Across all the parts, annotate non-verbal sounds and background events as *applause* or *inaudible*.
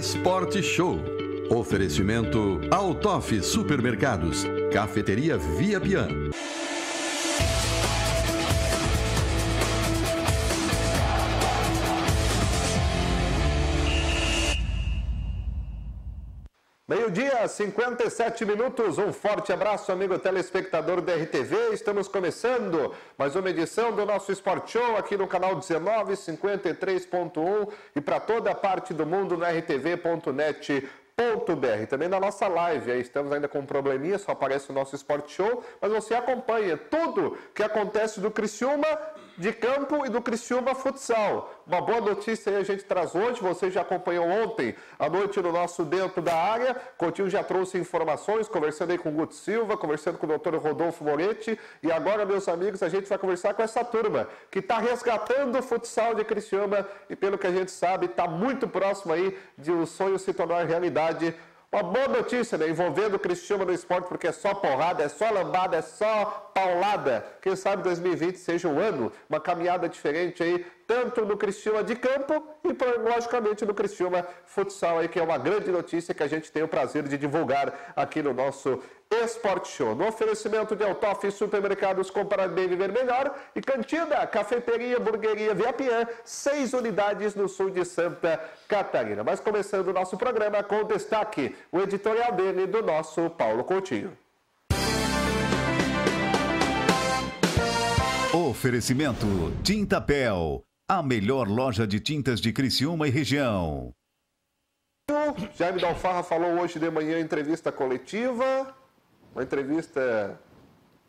Esporte Show. Oferecimento Altoff Supermercados, Cafeteria Via Pian. Meio-dia, 57 minutos. Um forte abraço, amigo telespectador da RTV. Estamos começando mais uma edição do nosso Sport Show aqui no canal 1953.1 e para toda a parte do mundo no rtv.net br Também na nossa live, aí estamos ainda com um probleminha, só aparece o nosso Sport Show, mas você acompanha tudo que acontece do Criciúma de campo e do Criciúma Futsal. Uma boa notícia aí a gente traz hoje, você já acompanhou ontem à noite no nosso Dentro da Área, Coutinho já trouxe informações, conversando aí com o Guto Silva, conversando com o doutor Rodolfo Moretti, e agora, meus amigos, a gente vai conversar com essa turma, que está resgatando o futsal de Criciúma, e pelo que a gente sabe, está muito próximo aí de o sonho se tornar realidade uma boa notícia, né? Envolvendo o Cristiano no esporte, porque é só porrada, é só lambada, é só paulada. Quem sabe 2020 seja um ano, uma caminhada diferente aí, tanto no Cristiano de campo e, logicamente, no Cristiano futsal aí, que é uma grande notícia que a gente tem o prazer de divulgar aqui no nosso Esporte Show. No oferecimento de Altoff Supermercados Comprar Bem Viver Melhor e Cantina, Cafeteria, Burgueria Viapian, seis unidades no sul de Santa Catarina. Mas começando o nosso programa com destaque, o editorial dele do nosso Paulo Coutinho. Oferecimento Tinta Pel, a melhor loja de tintas de Criciúma e região. Jaime Dalfarra falou hoje de manhã em entrevista coletiva uma entrevista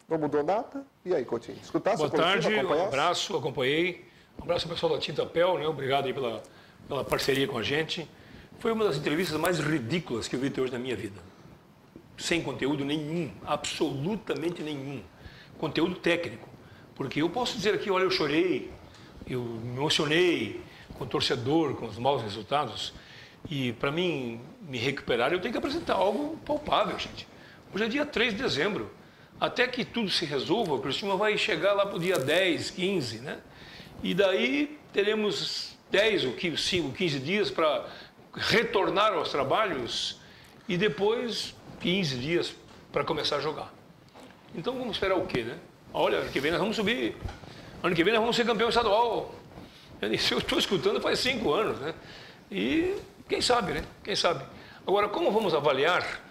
não mudou nada. E aí, Coutinho? Escutasse Boa tarde, um abraço, acompanhei. Um abraço ao pessoal da Tinta Pel, né? Obrigado aí pela, pela parceria com a gente. Foi uma das entrevistas mais ridículas que eu vi até hoje na minha vida. Sem conteúdo nenhum, absolutamente nenhum. Conteúdo técnico. Porque eu posso dizer aqui, olha, eu chorei, eu me emocionei com o torcedor, com os maus resultados. E para mim me recuperar, eu tenho que apresentar algo palpável, gente. Hoje é dia 3 de dezembro. Até que tudo se resolva, o Cristina vai chegar lá para o dia 10, 15, né? E daí teremos 10 ou 5, 15 dias para retornar aos trabalhos e depois 15 dias para começar a jogar. Então vamos esperar o quê, né? Olha, ano que vem nós vamos subir. Ano que vem nós vamos ser campeão estadual. Isso eu estou escutando faz cinco anos, né? E quem sabe, né? Quem sabe. Agora, como vamos avaliar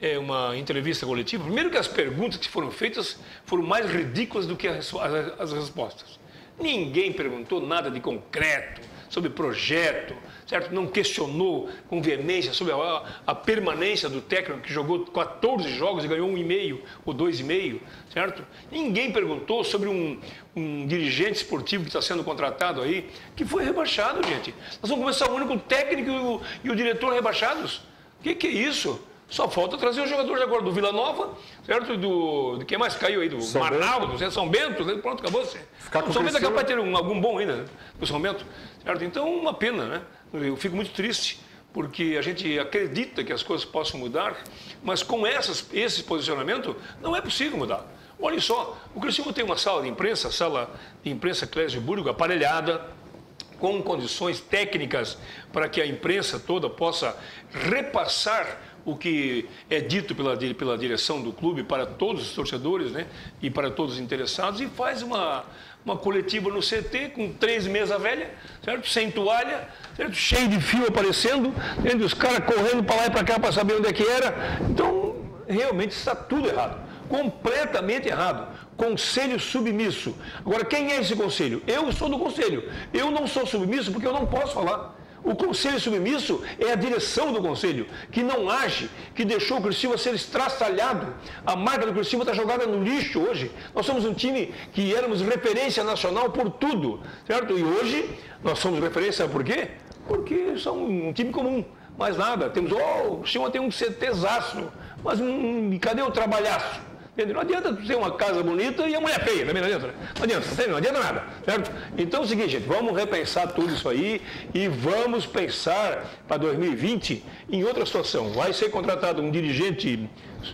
é, uma entrevista coletiva, primeiro que as perguntas que foram feitas foram mais ridículas do que as, as, as respostas. Ninguém perguntou nada de concreto sobre projeto, certo? Não questionou com veemência sobre a, a, permanência do técnico que jogou 14 jogos e ganhou um e meio ou dois e meio, certo? Ninguém perguntou sobre um, um dirigente esportivo que está sendo contratado aí, que foi rebaixado, gente. Nós vamos começar o ano com o técnico e o, e o diretor rebaixados. O que, que é isso? Só falta trazer os jogadores agora do Vila Nova, certo? Do, de quem mais caiu aí? Do São Manaus, Bento. do São Bento, né? pronto, acabou. -se. o São Bento é capaz de ter um, algum bom ainda, né? do São Bento. Certo? Então, uma pena, né? Eu fico muito triste, porque a gente acredita que as coisas possam mudar, mas com essas, esse posicionamento, não é possível mudar. Olha só, o Criciúma tem uma sala de imprensa, sala de imprensa Clésio Burgo, aparelhada, com condições técnicas para que a imprensa toda possa repassar o que é dito pela, pela direção do clube para todos os torcedores né, e para todos os interessados e faz uma, uma coletiva no CT com três mesas velhas, certo? Sem toalha, certo? Cheio de fio aparecendo, tendo os caras correndo para lá e para cá para saber onde é que era. Então, realmente está tudo errado. Completamente errado. Conselho submisso. Agora, quem é esse conselho? Eu sou do conselho. Eu não sou submisso porque eu não posso falar. O conselho submisso é a direção do conselho, que não age, que deixou o Criciúma ser estraçalhado. A marca do Criciúma está jogada no lixo hoje. Nós somos um time que éramos referência nacional por tudo, certo? E hoje nós somos referência por quê? Porque somos um time comum. Mais nada. Temos, oh, o Criciúma tem um CTzaço, mas um, cadê o trabalhaço? Não adianta ter uma casa bonita e a mulher feia, também não adianta. Né? Não adianta, não adianta nada, certo? Então é o seguinte, gente, vamos repensar tudo isso aí e vamos pensar para 2020 em outra situação. Vai ser contratado um dirigente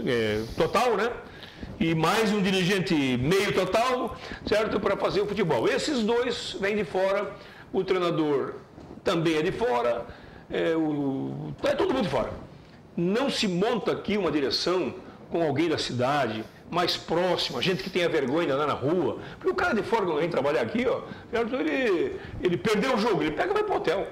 é, total, né? E mais um dirigente meio total, certo? Para fazer o futebol. Esses dois vêm de fora, o treinador também é de fora, é, o, é todo mundo fora. Não se monta aqui uma direção com alguém da cidade, mais próximo, a gente que tenha vergonha de andar na rua. Porque o cara de fora, quando vem trabalhar aqui, ó, ele, ele perdeu o jogo, ele pega e vai para o hotel.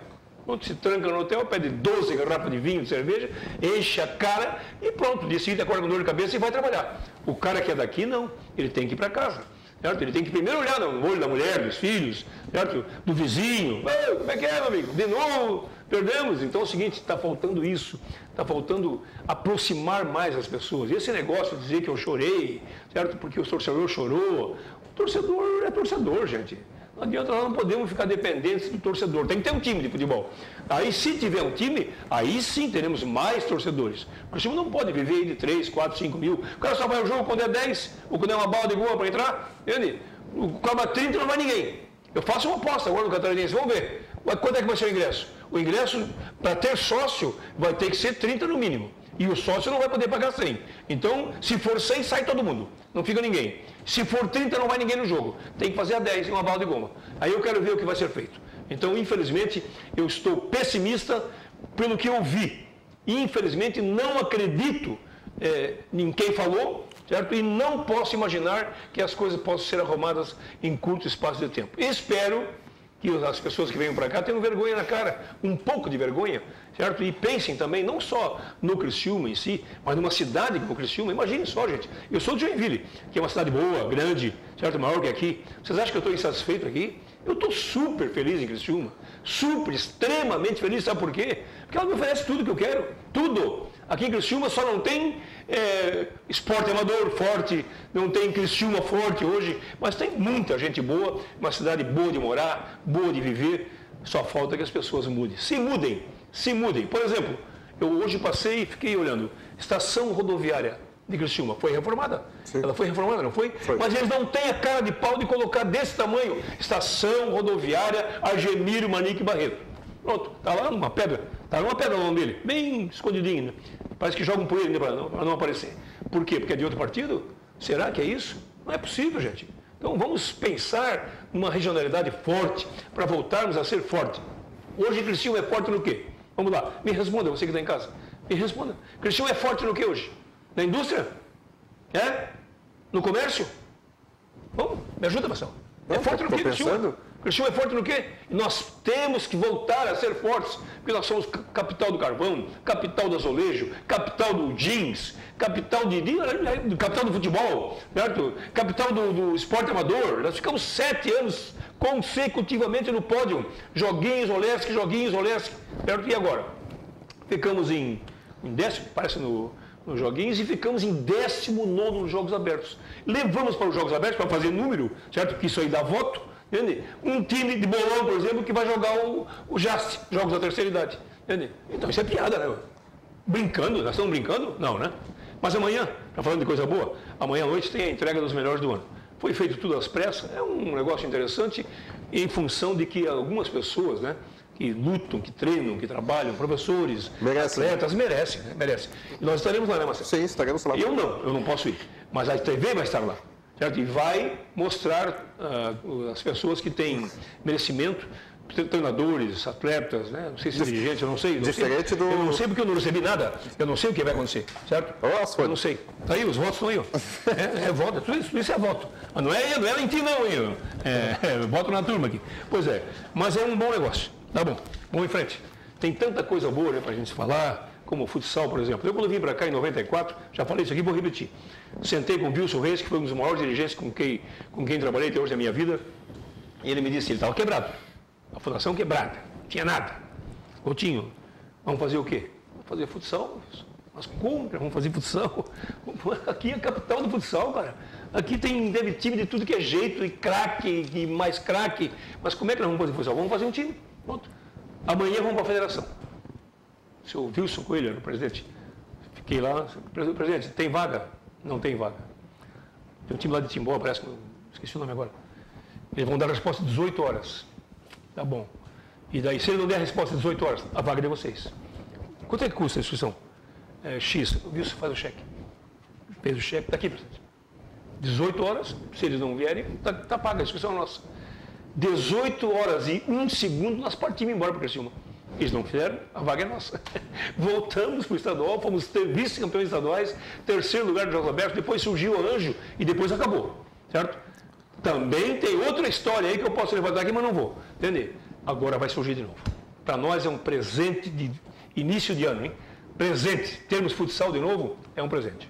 Quando se tranca no hotel, pede 12 garrafas de vinho, de cerveja, enche a cara e pronto, dia seguinte acorda com dor de cabeça e vai trabalhar. O cara que é daqui, não. Ele tem que ir para casa. Certo? Ele tem que primeiro olhar no olho da mulher, dos filhos, certo? do vizinho. como é que é, meu amigo? De novo, perdemos. Então é o seguinte, está faltando isso. Está faltando aproximar mais as pessoas. E esse negócio de dizer que eu chorei, certo? Porque o torcedor chorou. O torcedor é torcedor, gente. Não adianta, nós não podemos ficar dependentes do torcedor. Tem que ter um time de futebol. Aí, se tiver um time, aí sim teremos mais torcedores. O time não pode viver de 3, 4, 5 mil. O cara só vai ao jogo quando é 10, ou quando é uma bala de gol para entrar. Ele, o caba 30 não vai ninguém. Eu faço uma aposta agora no Catarinense, vamos ver. Quando é que vai ser o ingresso? O ingresso, para ter sócio, vai ter que ser 30 no mínimo. E o sócio não vai poder pagar 100. Então, se for 100, sai todo mundo. Não fica ninguém. Se for 30, não vai ninguém no jogo. Tem que fazer a 10 em uma bala de goma. Aí eu quero ver o que vai ser feito. Então, infelizmente, eu estou pessimista pelo que eu vi. Infelizmente, não acredito é, em quem falou, certo? E não posso imaginar que as coisas possam ser arrumadas em curto espaço de tempo. Espero que as pessoas que venham para cá tenham vergonha na cara, um pouco de vergonha, certo? E pensem também não só no Criciúma em si, mas numa cidade como Criciúma. Imagine só, gente. Eu sou de Joinville, que é uma cidade boa, grande, certo? Maior que aqui. Vocês acham que eu estou insatisfeito aqui? Eu estou super feliz em Criciúma. Super, extremamente feliz. Sabe por quê? Porque ela me oferece tudo que eu quero. Tudo. Aqui em Criciúma só não tem é, esporte amador forte, não tem Criciúma forte hoje, mas tem muita gente boa, uma cidade boa de morar, boa de viver. Só falta que as pessoas mudem. Se mudem, se mudem. Por exemplo, eu hoje passei e fiquei olhando. Estação rodoviária de Criciúma foi reformada. Sim. Ela foi reformada, não foi? foi? Mas eles não têm a cara de pau de colocar desse tamanho. Estação rodoviária Argemiro Manique Barreto. Pronto, está lá numa pedra. Está numa pedra no nome dele, bem escondidinho. Né? Parece que jogam por ele para não, não aparecer. Por quê? Porque é de outro partido? Será que é isso? Não é possível, gente. Então vamos pensar numa regionalidade forte para voltarmos a ser forte. Hoje Criciúma é forte no quê? Vamos lá, me responda, você que está em casa. Me responda. Criciúma é forte no quê hoje? Na indústria? É? No comércio? Vamos, me ajuda, Marcelo. É forte no quê, Criciúma? Criciúma é forte no quê? Nós temos que voltar a ser fortes, porque nós somos capital do carvão, capital do azulejo, capital do jeans, capital de, capital do futebol, certo? capital do, do, esporte amador. Nós ficamos sete anos consecutivamente no pódio. Joguinhos, Olesk, joguinhos, Olesk, certo? E agora? Ficamos em, em décimo, parece no, nos joguinhos, e ficamos em décimo nono nos Jogos Abertos. Levamos para os Jogos Abertos para fazer número, certo? Que isso aí dá voto Entende? Um time de bolão, por exemplo, que vai jogar o, o JAST, Jogos da Terceira Idade. Entende? Então isso é piada, né? Brincando, nós estamos brincando? Não, né? Mas amanhã, está falando de coisa boa, amanhã à noite tem a entrega dos melhores do ano. Foi feito tudo às pressas, é um negócio interessante em função de que algumas pessoas, né? que lutam, que treinam, que trabalham, professores, merecem. atletas, merecem, né? merecem. E nós estaremos lá, né, Marcelo? Sim, estaremos lá. Eu não, eu não posso ir. Mas a TV vai estar lá. Certo? E vai mostrar uh, as pessoas que têm merecimento, treinadores, atletas, né? não sei se dirigentes, eu não sei. Não Diferente sei, do... Eu não sei porque eu não recebi nada, eu não sei o que vai acontecer, certo? Nossa, eu não sei. Tá aí, os votos estão aí, ó. É, é voto, tudo isso, isso é voto. Mas não é, não é em ti não, hein? É, é, voto na turma aqui. Pois é, mas é um bom negócio. Tá bom, vamos em frente. Tem tanta coisa boa né, para a gente falar como o futsal, por exemplo. Eu, quando vim para cá em 94, já falei isso aqui, vou repetir. Sentei com o Wilson Reis, que foi um dos maiores dirigentes com quem, com quem trabalhei até hoje na minha vida, e ele me disse que ele estava quebrado. A fundação quebrada, não tinha nada. Coutinho, vamos fazer o quê? Vamos fazer futsal. Mas como que vamos fazer futsal? *laughs* Aqui é a capital do futsal, cara. Aqui tem deve time de tudo que é jeito, e craque, e mais craque. Mas como é que nós vamos fazer futsal? Vamos fazer um time. Pronto. Amanhã vamos para a federação o senhor Wilson Coelho era o presidente. Fiquei lá, presidente, tem vaga? Não tem vaga. Tem um time lá de Timbó, parece que esqueci o nome agora. Eles vão dar a resposta 18 horas. Tá bom. E daí, se ele não der a resposta 18 horas, a vaga é de vocês. Quanto é que custa a inscrição? É, X. O Wilson faz o cheque. Fez o cheque, está aqui, presidente. 18 horas, se eles não vierem, está tá paga, a inscrição é nossa. 18 horas e 1 segundo, nós partimos embora para Criciúma. Eles não fizeram, a vaga é nossa. *laughs* Voltamos para o estadual, fomos vice-campeões estaduais, terceiro lugar de Jogos Abertos, depois surgiu o Anjo e depois acabou, certo? Também tem outra história aí que eu posso levantar aqui, mas não vou, entender? Agora vai surgir de novo. Para nós é um presente de início de ano, hein? Presente. Termos futsal de novo é um presente.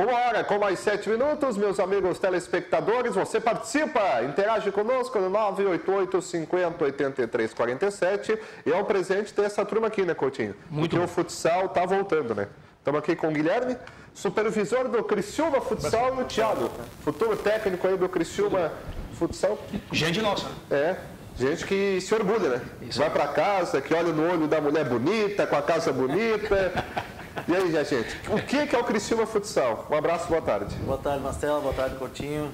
Uma hora com mais sete minutos, meus amigos telespectadores, você participa, interage conosco no 988 50 83 47 e é um presente ter essa turma aqui, né, Coutinho? Muito Porque bom. o futsal tá voltando, né? Estamos aqui com o Guilherme, supervisor do Criciúma Futsal e o Thiago, futuro técnico aí do Criciúma Futsal. Gente nossa. É, gente que se orgulha, né? Isso. Vai para casa, que olha no olho da mulher bonita, com a casa bonita. *laughs* E aí, gente, o que é o Criciúma Futsal? Um abraço, boa tarde. Boa tarde, Mastela, boa tarde, Coutinho.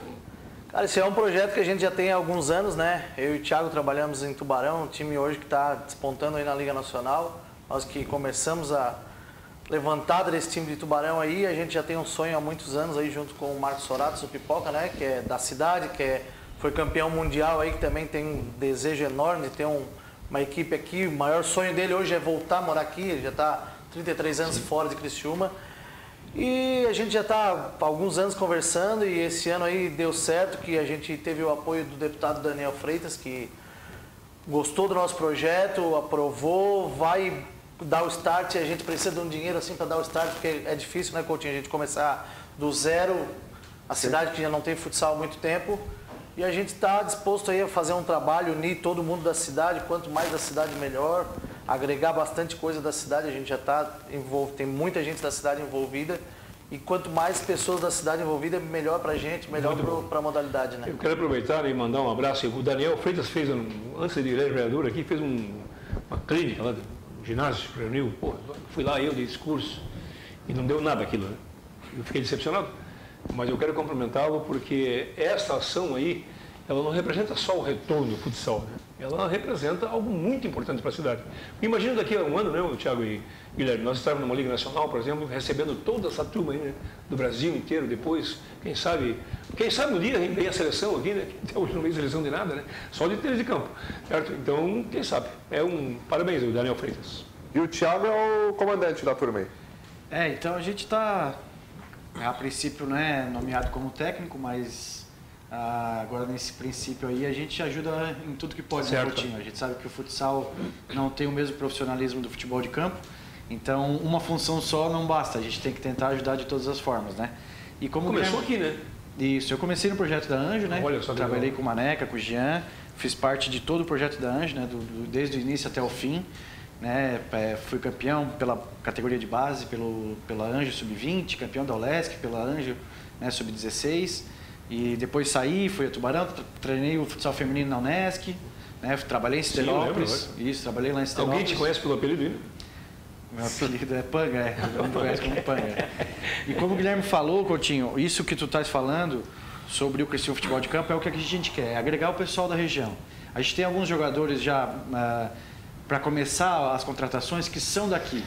Cara, esse é um projeto que a gente já tem há alguns anos, né? Eu e o Thiago trabalhamos em Tubarão, um time hoje que está despontando aí na Liga Nacional. Nós que começamos a levantada desse time de Tubarão aí, a gente já tem um sonho há muitos anos aí junto com o Marcos Sorato, o Pipoca, né? Que é da cidade, que é, foi campeão mundial aí, que também tem um desejo enorme de ter um, uma equipe aqui. O maior sonho dele hoje é voltar a morar aqui, ele já está 33 anos Sim. fora de Criciúma. E a gente já está há alguns anos conversando e esse ano aí deu certo que a gente teve o apoio do deputado Daniel Freitas, que gostou do nosso projeto, aprovou, vai dar o start e a gente precisa de um dinheiro assim para dar o start, porque é difícil, né, Coutinho, a gente começar do zero, a cidade que já não tem futsal há muito tempo. E a gente está disposto aí a fazer um trabalho, unir todo mundo da cidade, quanto mais da cidade melhor agregar bastante coisa da cidade, a gente já está envolvido, tem muita gente da cidade envolvida. E quanto mais pessoas da cidade envolvidas, melhor para a gente, melhor para a modalidade. Né? Eu quero aproveitar e mandar um abraço. O Daniel Freitas fez, um, antes de ir vereador aqui, fez um, uma clínica lá, um ginásio, reuniu. Pô, fui lá eu, dei discurso, e não deu nada aquilo. Né? Eu fiquei decepcionado. Mas eu quero cumprimentá-lo porque essa ação aí, ela não representa só o retorno do futsal. Né? Ela representa algo muito importante para a cidade. Imagina daqui a um ano, né, Tiago e Guilherme, nós estarmos numa Liga Nacional, por exemplo, recebendo toda essa turma aí, né, do Brasil inteiro, depois, quem sabe, quem sabe no dia vem a seleção aqui, né, até hoje não veio seleção de nada, né, só de tênis de campo, certo? Então, quem sabe, é um parabéns o Daniel Freitas. E o Thiago é o comandante da turma aí. É, então a gente está, a princípio, né, nomeado como técnico, mas ah, agora nesse princípio aí a gente ajuda em tudo que pode no Coutinho. A gente sabe que o futsal não tem o mesmo profissionalismo do futebol de campo, então uma função só não basta. A gente tem que tentar ajudar de todas as formas, né? E como começou aqui, né? Isso, eu comecei no projeto da Anjo, né? Olha, só Trabalhei com o Maneca, com o Jean, fiz parte de todo o projeto da Anjo, né? Do, do, desde o início até o fim. Né? É, fui campeão pela categoria de base, pelo, pela Anjo Sub-20, campeão da Olesc pela Anjo né? Sub-16. E depois saí, fui a Tubarão, treinei o futsal feminino na Unesc, né? trabalhei em Esterópolis. Isso, trabalhei lá em Esterópolis. Alguém te conhece pelo apelido ainda? Meu apelido é Panga, é. Eu conhece como Panga. E como o Guilherme falou, Coutinho, isso que tu estás falando sobre o Crescimento Futebol de Campo é o que a gente quer, é agregar o pessoal da região. A gente tem alguns jogadores já, uh, ah, para começar as contratações, que são daqui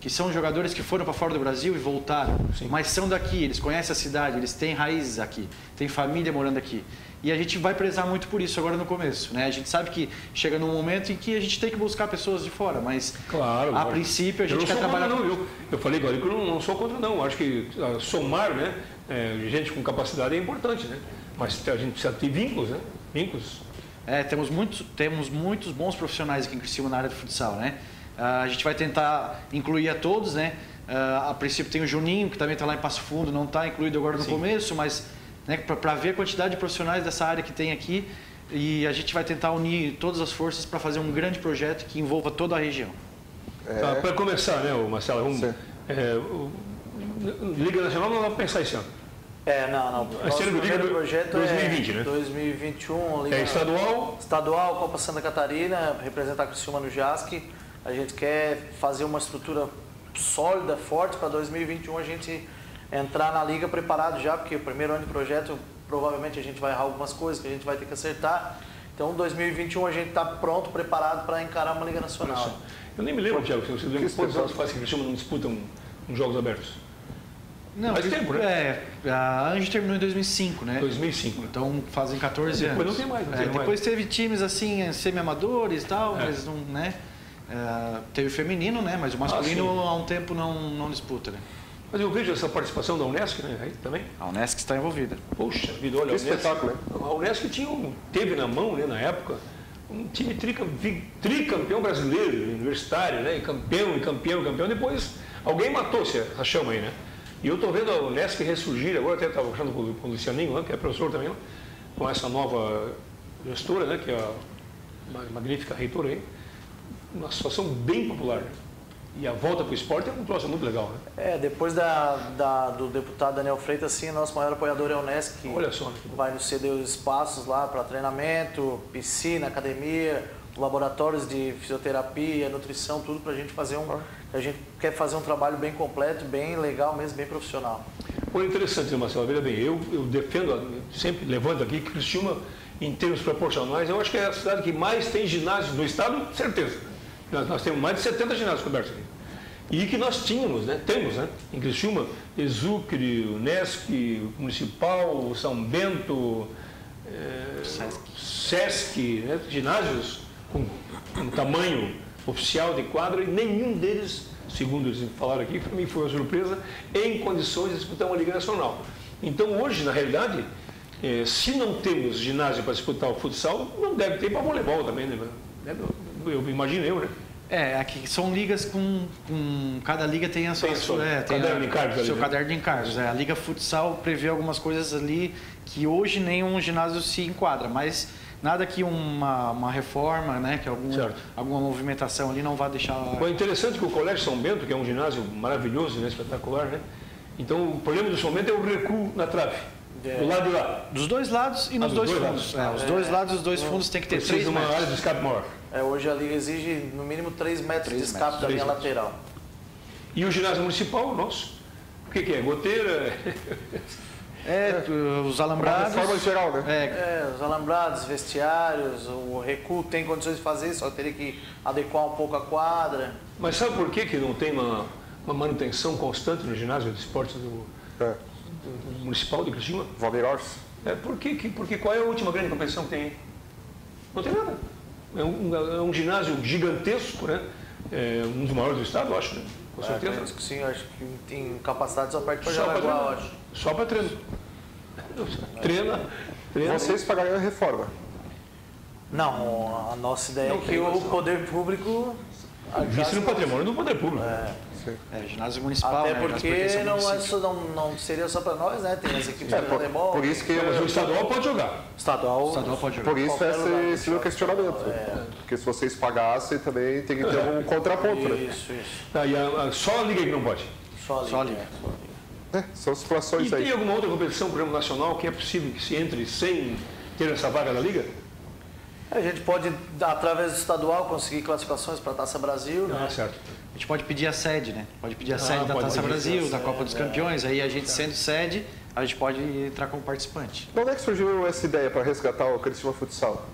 que são jogadores que foram para fora do Brasil e voltaram, Sim. mas são daqui, eles conhecem a cidade, eles têm raízes aqui, têm família morando aqui. E a gente vai prezar muito por isso agora no começo, né? A gente sabe que chega num momento em que a gente tem que buscar pessoas de fora, mas claro, a princípio a gente quer trabalhar. Contra, não, eu, eu falei agora que eu não, não, sou contra não. Acho que uh, somar, né? É, gente com capacidade é importante, né? Mas a gente precisa ter vínculos, né? Vínculos. É, temos muitos, temos muitos bons profissionais aqui em Criciúma na área de futsal, né? Ah, a gente vai tentar incluir a todos, né? Uh, a princípio tem o Juninho, que também está lá em Passo Fundo, não está incluído agora no Sim. começo, mas né, para ver a quantidade de profissionais dessa área que tem aqui, e a gente vai tentar unir todas as forças para fazer um grande projeto que envolva toda a região. É... Tá, para começar, né, Marcelo, vamos, é, o, Liga Nacional não dá para pensar esse ano. É, não, não. O Esse ano Liga projeto 2020, é né? 2021. Liga é estadual? Estadual, Copa Santa Catarina, representar Criciúma no JASC. A gente quer fazer uma estrutura sólida, forte para 2021 a gente entrar na liga preparado já, porque o primeiro ano de projeto provavelmente a gente vai errar algumas coisas que a gente vai ter que acertar. Então, 2021 a gente está pronto, preparado para encarar uma liga nacional. Eu nem me lembro, Tiago, se você lembra quantos anos faz que o Criciúma não disputa um, um Jogos Abertos? Não, faz tempo, né? É, a Anjo terminou em 2005, né? 2005. Então fazem 14 depois anos. Depois não tem mais. Não é, tem depois mais. teve times assim, semi-amadores e tal, é. mas não, né? Uh, teve feminino, né? Mas o masculino ah, há um tempo não, não disputa, né? Mas eu vejo essa participação da Unesc, né? Aí também. A Unesc está envolvida. Poxa vida, olha, que a espetáculo, Unesc, A Unesc tinha um, teve na mão, né, na época, um time tricampeão brasileiro, universitário, né? E campeão, e campeão, e campeão. Depois alguém matou essa chama aí, né? E eu estou vendo a Unesc ressurgir, agora até estava achando com, com o Lucianinho, né, que é professor também, com essa nova gestora, né, que é a magnífica reitora aí, uma situação bem popular. E a volta para o esporte é um troço muito legal, né? É, depois da, da, do deputado Daniel Freitas, sim, nosso maior apoiador é o Unesc, que Olha só, vai nos ceder os espaços lá para treinamento, piscina, academia, laboratórios de fisioterapia, nutrição, tudo para a gente fazer um. A gente quer fazer um trabalho bem completo, bem legal mesmo, bem profissional. Foi interessante, Marcelo. Veja bem, eu, eu defendo, sempre levanto aqui, que Criciúma, em termos proporcionais, eu acho que é a cidade que mais tem ginásios no estado, certeza. Nós, nós temos mais de 70 ginásios cobertos aqui. E que nós tínhamos, né? Temos, né? Em Criciúma, Exucre, Unesc, Municipal, São Bento, é, Sesc, Sesc né? ginásios com um tamanho oficial de quadra e nenhum deles, segundo eles falaram aqui, para mim foi uma surpresa, em condições de disputar uma Liga Nacional. Então hoje, na realidade, eh, se não temos ginásio para disputar o futsal, não deve ter para voleibol também, né? Eu imagino eu, né? É, aqui são ligas com, com cada liga tem a sua, tem sua é, tem caderno a, de encargos, seu ali, né? caderno de encargos. É, a liga futsal prevê algumas coisas ali que hoje nenhum ginásio se enquadra, mas Nada que uma, uma reforma, né, que algum, alguma movimentação ali não vá deixar. Bom, é interessante que o Colégio São Bento, que é um ginásio maravilhoso, né, espetacular, né? Então o problema do São Bento é o recuo na trave. É. Do lado de lá. Dos dois lados e ah, nos dois, dois, fundos. É, os dois lados e os dois fundos tem que ter Precisa três uma área de escape maior. É, hoje a liga exige no mínimo 3 metros 3 de escape metros, da linha metros. lateral. E o ginásio municipal, nosso? O que, que é? Goteira? É, os alambrados. De forma geral, né? É. é, os alambrados, vestiários, o recuo tem condições de fazer, só teria que adequar um pouco a quadra. Mas sabe por que, que não tem uma, uma manutenção constante no ginásio de esportes do, é. do, do municipal de Criciúma? Valdir É, por que, porque qual é a última grande competição que tem? Não tem nada. É um, é um ginásio gigantesco, né? É um dos maiores do estado, acho, né? Com é, certeza. É, que sim, acho que tem capacidade só perto para Jaraguá, acho. Só para treino. Treina, treina. Vocês pagariam a reforma? Não, a nossa ideia não é que o poder público. Visse no patrimônio do poder público. É. É, ginásio municipal. Até né, porque não, é não, não, seria só para nós, né? Tem as equipes é, de voleibol. Por isso que o estadual pode jogar. Estadual, estadual pode jogar. Por isso esse, esse meu questionamento. É. Porque se vocês pagassem também tem que ter um contraponto. Né? Isso, isso. Tá, e a, a, só a Liga que não pode? Só a Liga. Só a Liga. É, são situações e aí. E tem alguma outra competição, por exemplo, nacional, que é possível que se entre sem ter essa vaga na Liga? A gente pode, através do estadual, conseguir classificações para a Taça Brasil. Ah, né? certo. A gente pode pedir a sede, né? Pode pedir a ah, sede da Taça Brasil, da Copa dos Campeões. Aí a gente sendo sede, a gente pode entrar como participante. De onde é que surgiu essa ideia para resgatar o Criciúma Futsal?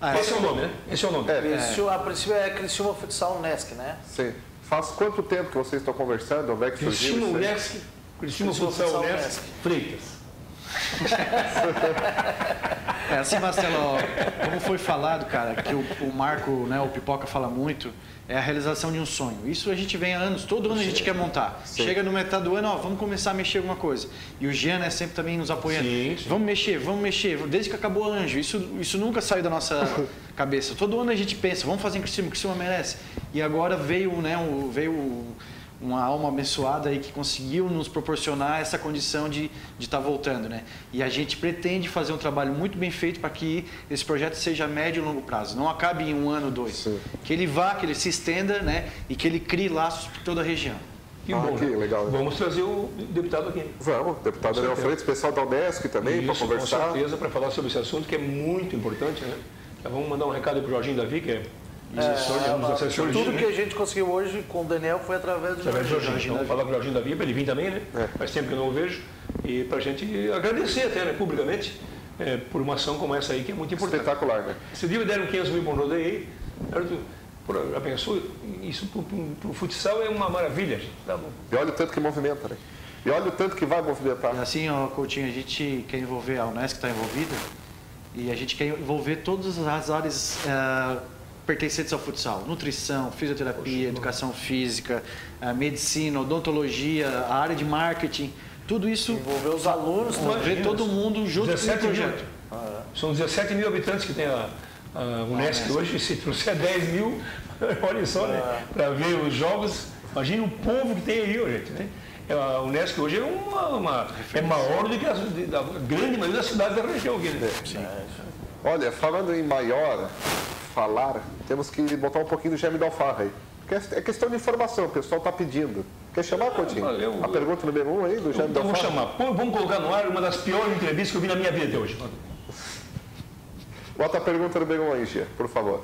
Ah, esse é o nome, né? Esse é o nome. É. Criciúma, a princípio é Criciúma Futsal Unesc, né? Sim. Faz quanto tempo que vocês estão conversando? Onde é que surgiu Criciúma Unesc, Criciúma Futsal Unesc, Freitas. *laughs* É assim, Marcelo, como foi falado, cara, que o, o, Marco, né, o Pipoca fala muito, é a realização de um sonho. Isso a gente vem há anos, todo ano a gente quer montar. Sim. Chega no metade do ano, ó, vamos começar a mexer alguma coisa. E o Jean, né, sempre também nos apoiando. Sim, sim. Vamos mexer, vamos mexer. Desde que acabou o Anjo, isso, isso nunca saiu da nossa *laughs* cabeça. Todo ano a gente pensa, vamos fazer em Criciúma, Criciúma merece. E agora veio, né, o, veio o uma alma abençoada aí que conseguiu nos proporcionar essa condição de estar tá voltando, né? E a gente pretende fazer um trabalho muito bem feito para que esse projeto seja médio e longo prazo, não acabe em um ano, dois. Sim. Que ele vá, que ele se estenda, né? E que ele crie laços por toda a região. Que ah, bom, que né? legal. Né? Vamos trazer o deputado aqui. Vamos, deputado Daniel Freitas, pessoal da Unesc também, para conversar. Com certeza, para falar sobre esse assunto que é muito importante, né? Então, vamos mandar um recado para o Jorginho Davi, que é é, tudo que a gente conseguiu hoje com o Daniel foi através do através Jorginho. Jorginho. Vamos falar com o Jorginho Davi para ele vir também, né? É. Faz tempo que eu não o vejo. E para a gente agradecer até, né, publicamente, é, por uma ação como essa aí, que é muito importante. Espetacular, né? Esse dia deram 500 mil para um rodeio aí. Já pensou? Isso para o futsal é uma maravilha. Tá e olha o tanto que movimenta, né? E olha o tanto que vai movimentar. E assim, ó, Coutinho, a gente quer envolver a Unesco, está envolvida, e a gente quer envolver todas as áreas uh, pertencentes ao futsal? Nutrição, fisioterapia, educação física, medicina, odontologia, a área de marketing. Tudo isso. Envolver os alunos, envolver todo mundo junto 17 com o projeto. Mil, são 17 mil habitantes que tem a, a Unesco ah, hoje. Se trouxer 10 mil, *laughs* olha só, né? Ah. Para ver os jogos. Imagina o povo que tem aí, gente, né? É, a Unesco hoje é, uma, uma é maior do que a, a, grande maioria das cidades da região aqui. Né? Sim. Olha, falando em maior, falar, temos que botar um pouquinho do germe da alfarra aí. É questão de informação, o pessoal está pedindo. Quer chamar, Coutinho? a pergunta número um aí do germe então, da alfarra? Vamos chamar. Vamos colocar no ar uma das piores entrevistas que eu vi na minha vida hoje. Bota a pergunta número um aí, Gia, por favor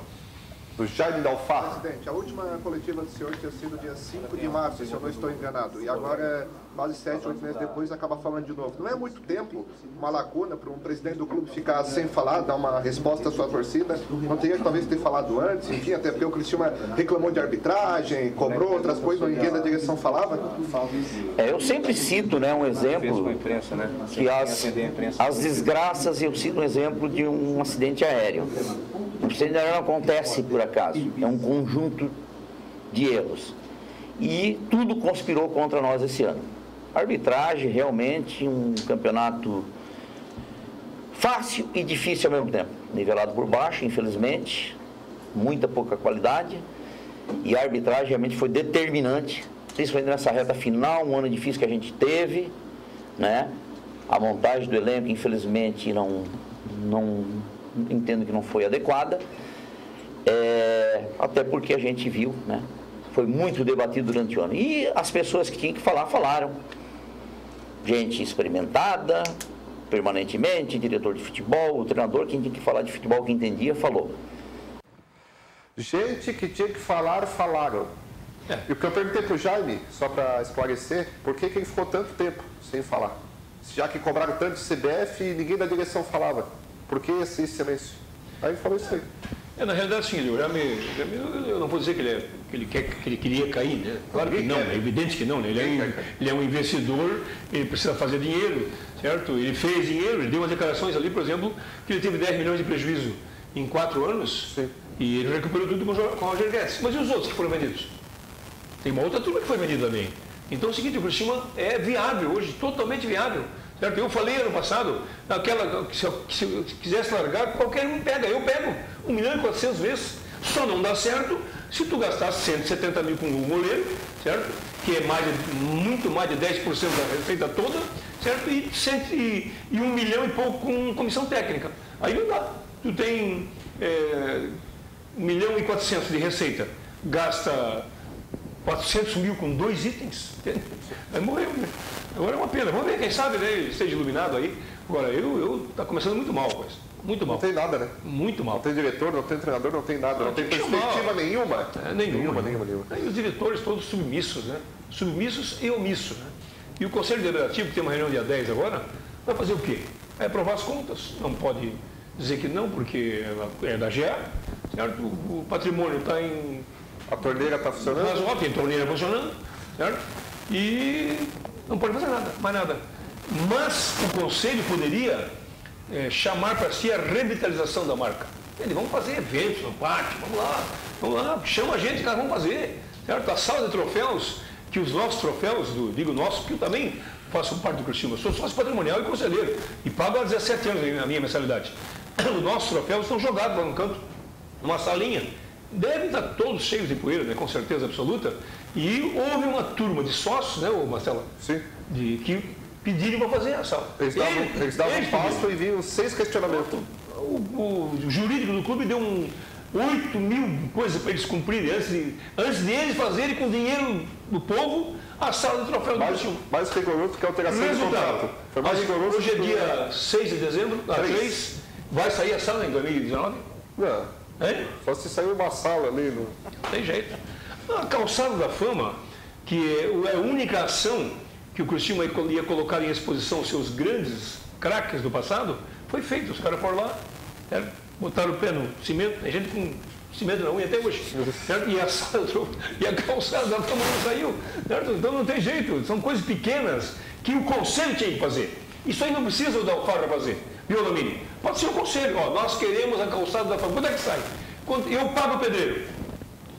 do Jardim da Alface. Presidente, a última coletiva do senhor tinha sido dia 5 de março, se eu não estou enganado. E agora, quase 7, 8 meses depois, acaba falando de novo. Não é muito tempo, uma lacuna para um presidente do clube ficar sem falar, dar uma resposta à sua torcida. Não teria que talvez ter falado antes, enfim, até porque o Cristiano reclamou de arbitragem, cobrou outras coisas, ninguém da direção falava. É, eu sempre cito né, um exemplo que as, as desgraças, eu cito um exemplo de um acidente aéreo. Acidente aéreo não acontece por acaso, é um conjunto de erros. E tudo conspirou contra nós esse ano. arbitragem, realmente, um campeonato fácil e difícil ao mesmo tempo. Nivelado por baixo, infelizmente, muita pouca qualidade. E a arbitragem realmente foi determinante, principalmente nessa reta final, um ano difícil que a gente teve, né? A montagem do elenco, infelizmente, não, não entendo que não foi adequada. É, até porque a gente viu, né? Foi muito debatido durante o ano. E as pessoas que tinham que falar, falaram. Gente experimentada, permanentemente, diretor de futebol, o treinador, quem tinha que falar de futebol, que entendia, falou. Gente que tinha que falar, falaram. É. E o que eu perguntei para o Jaime, só para esclarecer, por que, que ele ficou tanto tempo sem falar? Já que cobraram tanto de CBF e ninguém da direção falava. Por que esse silêncio? Aí ele falou isso aí. É, na realidade, sim, o Jame, eu não vou dizer que ele, é, que ele, quer, que ele queria cair, né? Claro que não, é evidente que não, né? ele, é um, ele é um investidor, ele precisa fazer dinheiro, certo? Ele fez dinheiro, ele deu umas declarações ali, por exemplo, que ele teve 10 milhões de prejuízo em 4 anos sim. e ele recuperou tudo com o Roger Guedes. Mas e os outros que foram vendidos? Tem uma outra turma que foi vendida também. Então é o seguinte, o Criciúma é viável hoje, totalmente viável. Certo? Eu falei ano passado, naquela, se eu, se eu quisesse largar, qualquer um pega, eu pego 1 milhão e 400 vezes. Só não dá certo se tu gastasse 170 mil com o goleiro, certo? Que é mais muito mais de 10% da receita toda, certo? E, cento, e, e um milhão e pouco com comissão técnica. Aí não dá. Tu tem é, 1 milhão e 400 de receita, gasta 400 mil com dois itens, morreu. Né? Agora é uma pena. Vamos ver, quem sabe, né, esteja iluminado aí. Agora, eu está começando muito mal, coisa. Muito mal. Não tem nada, né? Muito mal. Não tem diretor, não tem treinador, não tem nada. Não, não tem perspectiva nenhuma. É, nenhuma. Nenhuma, nenhuma, nenhuma. E os diretores todos submissos, né? Submissos e omissos, né? E o Conselho Deliberativo, que tem uma reunião dia 10 agora, vai fazer o quê? Vai aprovar as contas. Não pode dizer que não, porque é da GA, certo? O patrimônio está em... A torneira está funcionando? Razoável, tem torneira funcionando, certo? E não pode fazer nada, mais nada. Mas o Conselho poderia é, chamar para si a revitalização da marca. Eles vão fazer eventos no parque, vamos lá, vamos lá, chama a gente, cara, vamos fazer. Certo? A sala de troféus, que os nossos troféus, do, digo nossos, que eu também faço parte do Cristiano, sou sócio patrimonial e conselheiro, e pago há 17 anos a minha mensalidade. *coughs* Os nossos troféus estão jogados lá no canto, numa salinha. Devem estar todos cheios de poeira, né, com certeza absoluta. E houve uma turma de sócios, né, Marcelo? Sim. De, que pediram para fazer a sala. Eles davam, ele, eles davam passo e vinham seis questionamentos. O, o, jurídico do clube deu um 8 mil coisas para eles cumprirem antes de, antes de eles fazerem com dinheiro do povo a sala de troféu do mais, Brasil. Mais rigoroso que a alteração Resultado, do contrato. Foi mais hoje é dia 6 de dezembro, a 3. 3. Vai sair a sala em 2019? Não. É? Só se sair uma sala ali. No... Tem jeito. A calçada da fama, que é a única ação que o Cristiano ia colocar em exposição seus grandes craques do passado, foi feito. Os caras foram lá, certo? botaram o pé no cimento, tem gente com cimento na unha até hoje. Certo? E, a, e a calçada da fama não saiu. Certo? Então não tem jeito. São coisas pequenas que o conselho tinha que fazer. Isso aí não precisa o da Alfarra fazer. Viu, Pode ser o conselho. Ó, nós queremos a calçada da fama. Quanto é que sai? Eu pago o pedreiro.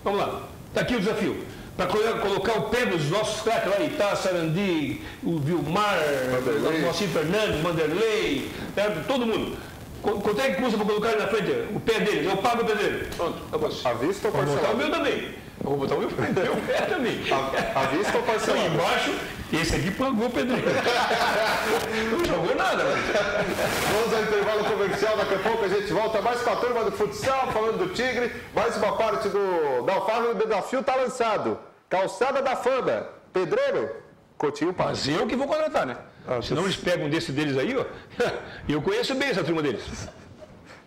Vamos lá. Está aqui o desafio. Para colocar o pé dos nossos craques lá, Itá, Sarandi, o Vilmar, o Moacir Fernandes, Manderley, todo mundo. Quanto é que custa para colocar ele na frente? O pé deles, eu pago o pé dele. Pronto, À vista ou parcelado? O meu também. Eu vou botar o meu, meu pé também. À, vista ou parcelado? embaixo, esse aqui pagou o pedreiro. *laughs* Não jogou nada. Vamos ao intervalo comercial, daqui a pouco a gente volta mais com a turma do futsal, falando do Tigre, mais uma parte do da Alfaro, o desafio está lançado. Calçada da Fama, pedreiro, Coutinho Paz. Mas eu que vou contratar, né? Ah, Senão eles pegam um desse deles aí, ó. E *laughs* eu conheço bem essa turma deles.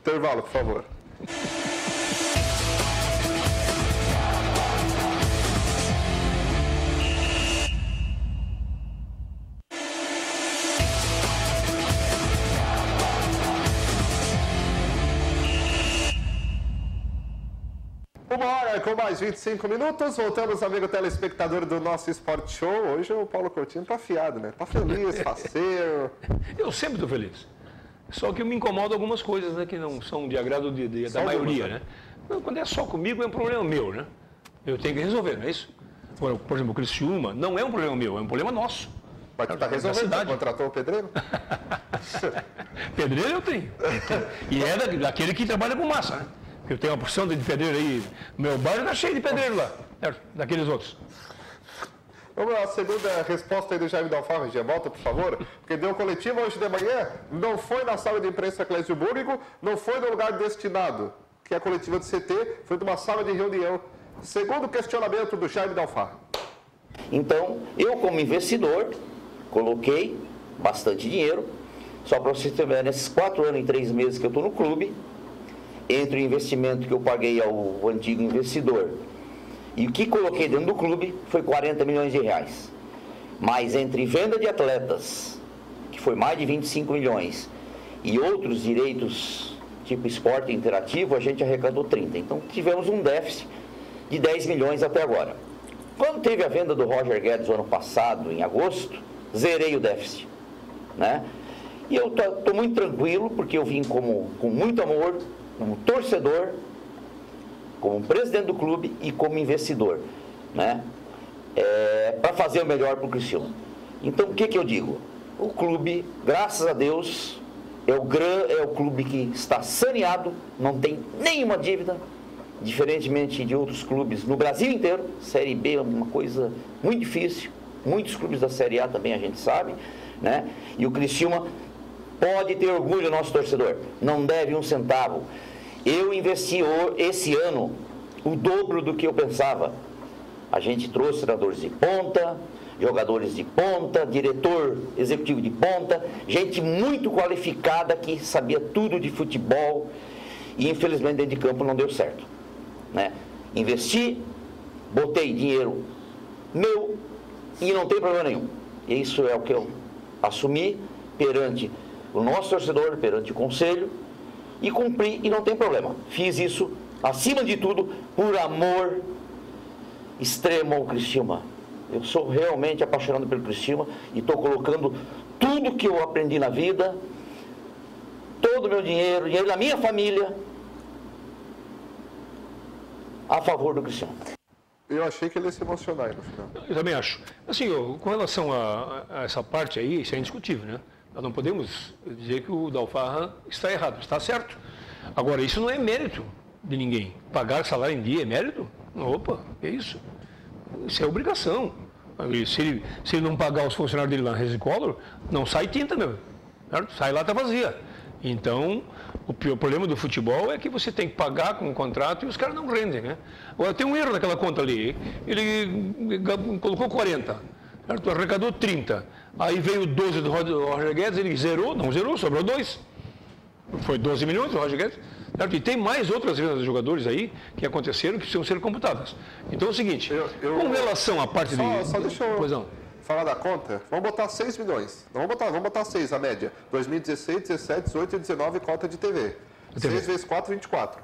Intervalo, por favor. Uma hora com mais 25 minutos. Voltamos, amigo telespectador do nosso Sport Show. Hoje o Paulo Coutinho tá afiado, né? Tá feliz, faceiro. *laughs* Eu sempre tô feliz. Só que me incomoda algumas coisas né, que não são de agrado de, de, da maioria, né? Quando é só comigo é um problema meu, né? Eu tenho que resolver, não é isso? Por, por exemplo, o Criciúma não é um problema meu, é um problema nosso. Mas tu tá resolvendo, contratou o pedreiro? *laughs* pedreiro eu tenho. E é daquele que trabalha com massa, né? Eu tenho uma porção de pedreiro aí. Meu bairro está cheio de pedreiro lá, daqueles outros. Vamos lá, a segunda resposta aí do Jaime Dalfarra, volta, por favor. Porque deu coletiva hoje de manhã, não foi na sala de imprensa Clésio Búrigo, não foi no lugar destinado, que é a coletiva do CT, foi numa sala de reunião. Segundo questionamento do Jaime Dalfarra. Então, eu como investidor, coloquei bastante dinheiro, só para você ter nesses quatro anos e três meses que eu estou no clube, entre o investimento que eu paguei ao antigo investidor e o que coloquei dentro do clube foi 40 milhões de reais. Mas entre venda de atletas, que foi mais de 25 milhões, e outros direitos, tipo esporte interativo, a gente arrecadou 30. Então tivemos um déficit de 10 milhões até agora. Quando teve a venda do Roger Guedes ano passado, em agosto, zerei o déficit. Né? E eu estou muito tranquilo, porque eu vim como, com muito amor, como torcedor, como presidente do clube e como investidor, né? É, para fazer o melhor para o Criciúma. Então, o que, que eu digo? O clube, graças a Deus, é o, gran, é o clube que está saneado, não tem nenhuma dívida, diferentemente de outros clubes no Brasil inteiro. Série B é uma coisa muito difícil, muitos clubes da Série A também a gente sabe, né? E o Criciúma pode ter orgulho, nosso torcedor, não deve um centavo. Eu investi esse ano o dobro do que eu pensava. A gente trouxe treinadores de ponta, jogadores de ponta, diretor executivo de ponta, gente muito qualificada que sabia tudo de futebol e infelizmente dentro de campo não deu certo. Né? Investi, botei dinheiro meu e não tem problema nenhum. Isso é o que eu assumi perante o nosso torcedor, perante o conselho e cumpri e não tem problema. Fiz isso, acima de tudo, por amor extremo ao Criciúma. Eu sou realmente apaixonado pelo Criciúma e estou colocando tudo que eu aprendi na vida, todo o meu dinheiro, dinheiro da minha família, a favor do Criciúma. Eu achei que ele ia se emocionar aí no final. Eu também acho. Assim, com relação a, a essa parte aí, isso é indiscutível, né? Nós não podemos dizer que o Dalfarra está errado, está certo. Agora, isso não é mérito de ninguém. Pagar salário em dia é mérito? Opa, é isso. Isso é obrigação. Se ele, se ele não pagar os funcionários dele lá na Resicolor, não sai tinta, meu. Certo? Sai lá, está vazia. Então, o pior problema do futebol é que você tem que pagar com um contrato e os caras não rendem, né? Agora, tem um erro naquela conta ali. Ele colocou 40, certo? arrecadou 30. Aí veio 12 do Roger Guedes, ele zerou, não zerou, sobrou dois. Foi 12 milhões do Roger Guedes. E tem mais outras vendas de jogadores aí que aconteceram que precisam ser computadas. Então é o seguinte, eu, eu, com relação à parte só, de. Só deixa eu pois não. falar da conta. Vamos botar 6 milhões. Não vamos botar, vamos botar 6 a média. 2016, 17, 18 e 19 cota de TV. 6 vezes 4, 24.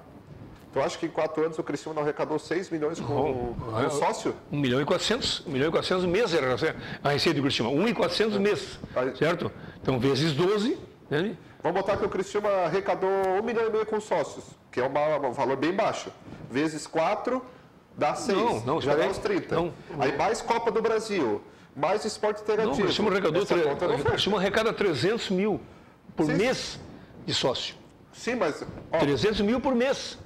Tu acha que em 4 anos o Cristiano não arrecadou 6 milhões com, oh, o sócio? 1 milhão e 400, 1 milhão e 400 meses a receita do Cristiano. 1 e 400 meses, certo? Então, vezes 12, né? Vamos botar que o Cristiano arrecadou um milhão e meio com sócios, que é uma, um valor bem baixo. Vezes 4 dá 6. Não, não, já dá uns 30. Não, aí mais Copa do Brasil, mais esporte Não, interativo. o Cristiano arrecadou tre- não o. Cristiano arrecada 300 mil por Sim. mês de sócio. Sim, mas. Ó, 300 mil por mês.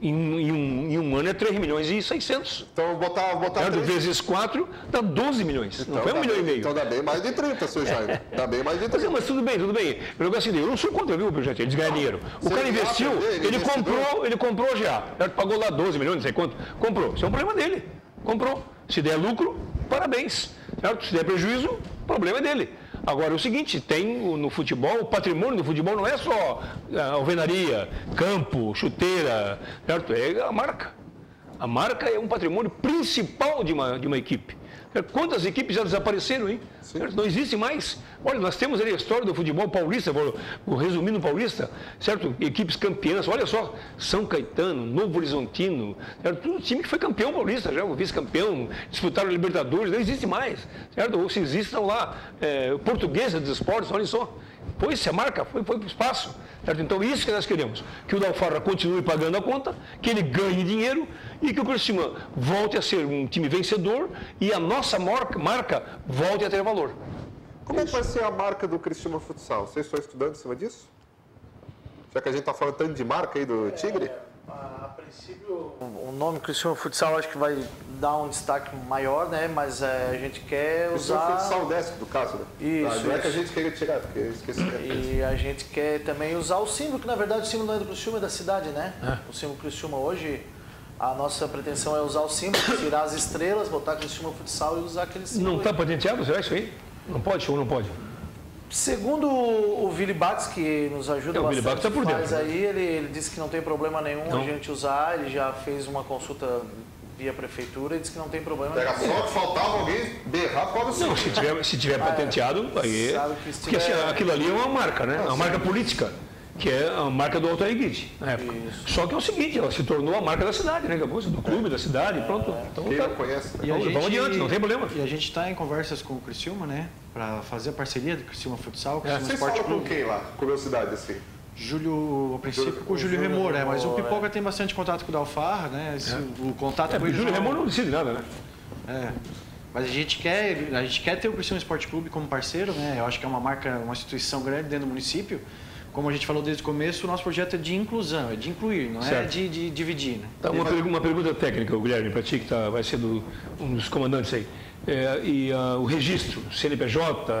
Em, em um, em um ano é 3 milhões e 600. então botar, botar Certo? três- Vezes 4 dá 12 milhões. não Então foi um dá milhão e bem- meio. Então dá bem mais de 30, seu Jaime. Dá bem mais de Mas, 30. mas tudo bem, tudo bem. Negócio é assim, eu não sou contra viu, projeto, eles ganham dinheiro. O cara ele investiu, dele, ele investidor. comprou, ele comprou já. certo? Pagou lá 12 milhões, não sei quanto. Comprou. Isso é um problema dele. Comprou. Se der lucro, parabéns. Certo? Se der prejuízo, problema é dele. Agora, é o seguinte, tem no futebol, o patrimônio do futebol não é só a alvenaria, campo, chuteira, certo? É a marca. A marca é um patrimônio principal de uma, de uma equipe. Quantas equipes já desapareceram, hein? Não existe mais. Olha, nós temos ali a história do futebol paulista, vou, no paulista, certo? Equipes campeãs, olha só, São Caetano, Novo Horizontino, certo? Tudo time que foi campeão paulista, já, vice-campeão, disputaram Libertadores, não existe mais, certo? Ou se estão lá, é, portuguesa dos esportes, olha só. Foi-se a marca, foi, foi para o espaço. Certo? Então, isso que nós queremos. Que o Dalfarra continue pagando a conta, que ele ganhe dinheiro e que o Criciúma volte a ser um time vencedor e a nossa marca, marca volte a ter valor. Como é que vai ser a marca do Cristiano Futsal? Vocês estão estudando em cima disso? Já que a gente está falando tanto de marca aí do Tigre? A princípio, o nome Cristiano Futsal acho que vai dar um destaque maior, né? Mas é, a gente quer Cristiano usar Futsal Desk, do caso, né? Isso, Ah, não é que a gente queria tirar, porque eu esqueci. e a gente quer também usar o símbolo, que na verdade o símbolo não é do Criciúma, é da cidade, né? O símbolo Criciúma hoje, a nossa pretensão é usar o símbolo, *coughs* tirar as estrelas, botar Criciúma Futsal e usar aquele símbolo. Não está patenteado, será isso aí? Não pode ou não pode? Segundo o Vili Bax, que nos ajuda É, bastante, Bax tá por dentro, né? aí, ele, ele disse que não tem problema nenhum Não. a gente usar, ele já fez uma consulta via prefeitura e disse que não tem problema Era nenhum. só que faltava alguém berrar para o Não, se tiver, se tiver patenteado, aí. sabe que se Porque assim, aquilo ali é uma marca, né? Uma marca política, que é a marca do Altair Guide, na época. Só que é o seguinte, ela se tornou a marca da cidade, né? Do clube, da cidade, pronto. Então, Quem tá. não conhece, né? E a Vamos- vamos adiante, não tem problema. E a gente está em conversas com o Criciúma, né? Para fazer a parceria do Criciúma Futsal, Criciúma Vocês Esporte falam com Clube. quem lá? Curiosidade, assim. Júlio, a princípio com o Júlio Remor, é, mas o Pipoca tem bastante contato com o Dalfarra, né? Esse- O contato É, com o Júlio Remor não decide nada, né? É. Mas a gente quer, a gente quer ter o Criciúma Esporte Clube como parceiro, né? Eu acho que é uma marca, uma instituição grande dentro do município. Como a gente falou desde o começo, o nosso projeto é de inclusão, é de incluir, não é Certo. de, de dividir, né? Tá, uma, pergu- uma pergunta técnica, o Guilherme, para ti, que tá, vai ser do, um dos comandantes aí. É, e ah, o registro, CNPJ,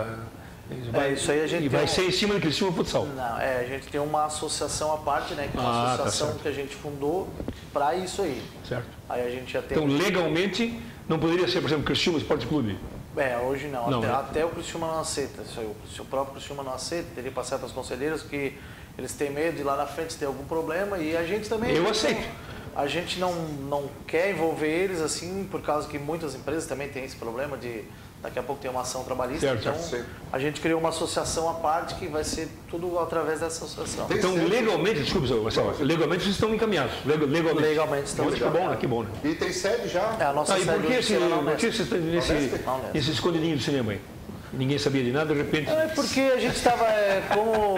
vai, isso aí a gente e vai um- ser em cima do Criciúma Futsal. Não, é, a gente tem uma associação à parte, né? Que é uma Ah, tá associação certo. que a gente fundou para isso aí. Certo. Aí a gente já tem. Então, legalmente, não poderia ser, por exemplo, Criciúma Esporte Clube. É, hoje não. Não, até, né? até o Criciúma não aceita isso aí. O, o próprio Criciúma não aceita, teria que passar para os conselheiros que eles têm medo de lá na frente ter algum problema e a gente também. Eu não- aceito. A gente não, não quer envolver eles assim, por causa que muitas empresas também têm esse problema de daqui a pouco ter uma ação trabalhista. Certo, então, certo. a gente criou uma associação à parte que vai ser tudo através dessa associação. Tem Então, legalmente, desculpa, senhor Marcelo, legalmente vocês estão encaminhados. Leg- Legalmente. Legalmente estamos Que bom, né? Que bom, né? E tem sede já? É, a nossa Ah, e por sede que esse, na por que esse, nesse, Unesp? Na Unesp. esse escondidinho do cinema aí? Ninguém sabia de nada, de repente. É porque a gente estava, é, como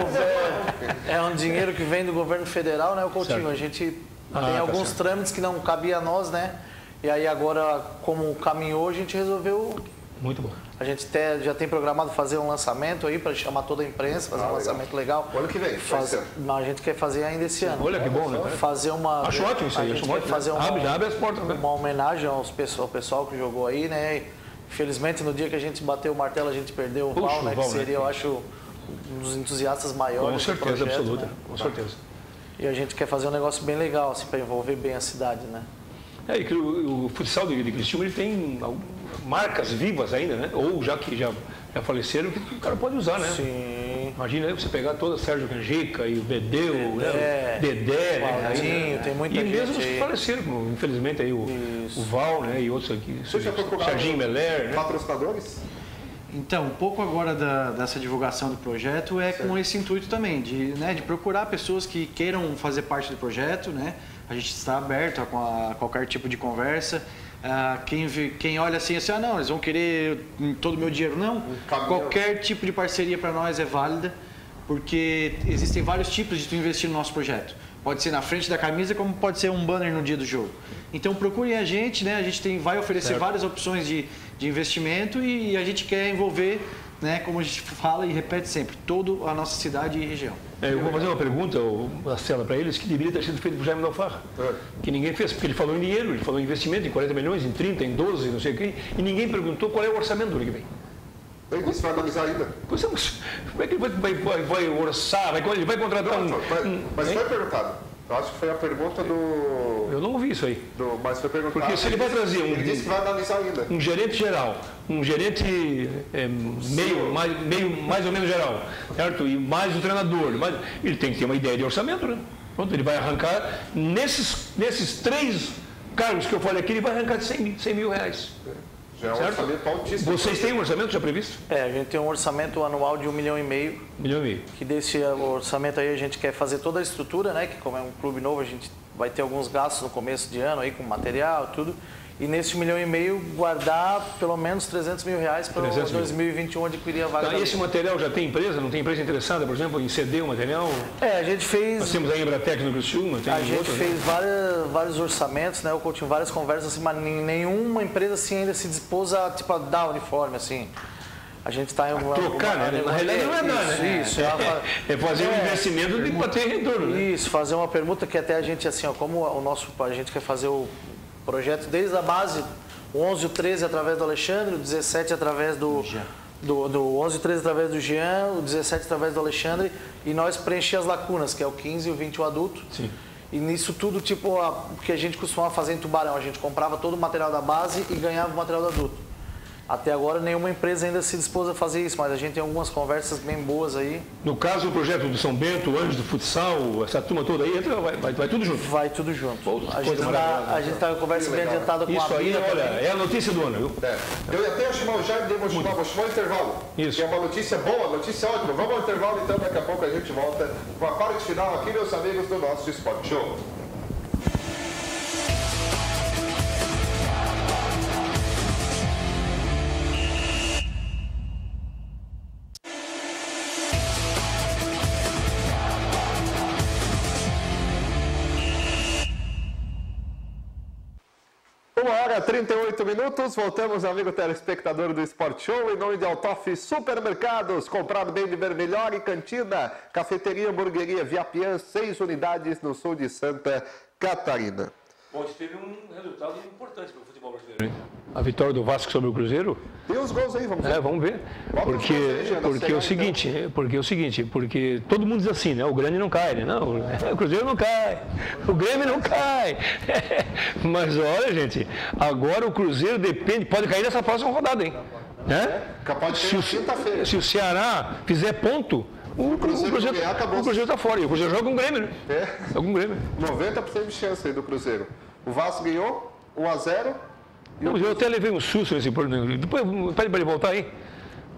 é, é um dinheiro que vem do governo federal, né, o Coutinho? Certo. A gente Ah, tem tá alguns certo. trâmites que não cabia a nós, né? E aí agora, como caminhou, a gente resolveu. Muito bom. A gente até já tem programado fazer um lançamento aí para chamar toda a imprensa, fazer Ah, um legal. lançamento legal. O ano que vem, Faz-. Não, a gente quer fazer ainda esse ano. Olha que bom, né? Fazer uma. Acho ótimo isso a aí, gente acho quer ótimo. fazer uma, Abre, abre as portas, né? uma homenagem aos pessoal, ao pessoal que jogou aí, né? Infelizmente, no dia que a gente bateu o martelo, a gente perdeu o Puxa, Val, o né? Val, Que né? seria, eu acho, um dos entusiastas maiores Com do certeza projeto, absoluta. né? Com certeza. E a gente quer fazer um negócio bem legal, assim, para envolver bem a cidade, né? É, e que o, o futsal de, de Criciúma ele tem marcas vivas ainda, né? Ou já que já, já faleceram, que o cara pode usar, né? Sim. Imagina aí você pegar toda Sérgio Canjica e o Bedeu, Dedé, né? o Dedé, né? Claudinho, tem muita e gente mesmo os que faleceram, como, infelizmente aí o, o Val, né? E outros aqui, Vocês já Serginho Meller, né? Patrocinadores? Então, um pouco agora da- dessa divulgação do projeto é com esse intuito também, de, né, de procurar pessoas que queiram fazer parte do projeto, né? A gente está aberto a, a qualquer tipo de conversa. Ah, quem, vê- quem olha assim, assim, ah não, eles vão querer todo o meu dinheiro. Não, caminhão. qualquer tipo de parceria para nós é válida, porque existem vários tipos de tu investir no nosso projeto. Pode ser na frente da camisa, como pode ser um banner no dia do jogo. Então procurem a gente, né? A gente tem, vai oferecer certo. várias opções de, de investimento e, e a gente quer envolver né, como a gente fala e repete sempre, toda a nossa cidade e região. É, eu vou fazer uma pergunta, Marcela, para eles, que deveria ter sido feito por Jaime Dalfarra, é. que ninguém fez, porque ele falou em dinheiro, ele falou em investimento em 40 milhões, em 30, em 12, não sei o quê, e ninguém perguntou qual é o orçamento do ano que vem. Bem, você vai analisar ainda. Pois é, mas como é que ele vai, vai, vai orçar, vai, ele vai contratar não, um... Mas, mas foi perguntado. Eu acho que foi a pergunta do. Eu não ouvi isso aí. Do, mas foi perguntado. Porque se ele vai trazer um. Ele disse que vai analisar ainda. Um gerente geral, um gerente é, meio, mais, meio, mais ou menos geral, certo? E mais o treinador. Mais, ele tem que ter uma ideia de orçamento, né? Pronto, ele vai arrancar, nesses, nesses três cargos que eu falei aqui, ele vai arrancar de 100 mil, 100 mil reais. Já é um certo? orçamento altíssimo. Vocês têm um orçamento já previsto? É, a gente tem um orçamento anual de um milhão e meio. Um milhão e meio. Que desse orçamento aí a gente quer fazer toda a estrutura, né? Que como é um clube novo, a gente vai ter alguns gastos no começo de ano aí com material, tudo e nesse milhão e meio guardar pelo menos 300 mil reais para 2021 adquirir a vaga. Tá, esse material já tem empresa? Não tem empresa interessada, por exemplo, em ceder o material? É, a gente fez... Nós temos a Embratec no Criciúma, tem A gente outras, né? fez né? várias, vários orçamentos, né? Eu continuo várias conversas, assim, mas nenhuma empresa assim, ainda se dispôs a tipo, a dar uniforme, assim. A gente está em uma. Trocar, né? Na realidade não é dar, né? Isso, é, é fazer é, um investimento para ter retorno. Né? Isso, fazer uma permuta que até a gente, assim, ó, como o nosso. A gente quer fazer o Projeto desde a base, o 11 e o 13 através do Alexandre, o 17 através do, do, do 11 e 13 através do Jean, o 17 através do Alexandre, e nós preencher as lacunas, que é o 15 e o 20 o adulto. Sim. E nisso tudo, tipo, o que a gente costumava fazer em Tubarão, a gente comprava todo o material da base e ganhava o material do adulto. Até agora nenhuma empresa ainda se dispôs a fazer isso, mas a gente tem algumas conversas bem boas aí. No caso, o projeto do São Bento, o Anjo do Futsal, essa turma toda aí, entra, vai, vai, vai tudo junto? Vai tudo junto. Pô, a gente está tá com a conversa bem adiantada com isso a Isso aí, olha, é a notícia do ano, viu? É. Eu ia até chamar o Jair, chamar, vou chamar o intervalo. Isso. Que é uma notícia boa, notícia ótima. Vamos ao intervalo então, daqui a pouco a gente volta com a parte final aqui, meus amigos do nosso Sport Show. Uma hora 38 minutos, voltamos, amigo telespectador do Sport Show, em nome de Altoff Supermercados, comprado bem de ver melhor e cantina, cafeteria, hamburgueria, Via Pian, seis unidades no sul de Santa Catarina. Bom, teve um resultado importante futebol brasileiro. A vitória do Vasco sobre o Cruzeiro. Tem os gols aí, vamos ver. É, vamos ver. porque, aí, porque é o seguinte, então. porque é o seguinte, porque todo mundo diz assim, né? O Grêmio não cai, né? Não, o Cruzeiro não cai, o Grêmio não cai. *laughs* Mas olha, gente, agora o Cruzeiro depende, pode cair nessa próxima rodada, hein? Né? Capaz de se, o, se o Ceará fizer ponto, o, Cruzeiro, o Cruzeiro, acabou. o Cruzeiro tá fora. E o Cruzeiro joga com o Grêmio, né? É. Joga com o Grêmio. 90% de chance aí do Cruzeiro. O Vasco ganhou 1x0. Não, eu até levei um susto nesse Depois, pede para ele voltar aí.